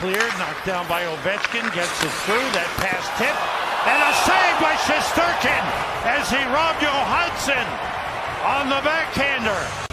cleared, knocked down by Ovechkin, gets it through, that pass tip, and a save by Shesterkin as he robbed Johansson on the backhander.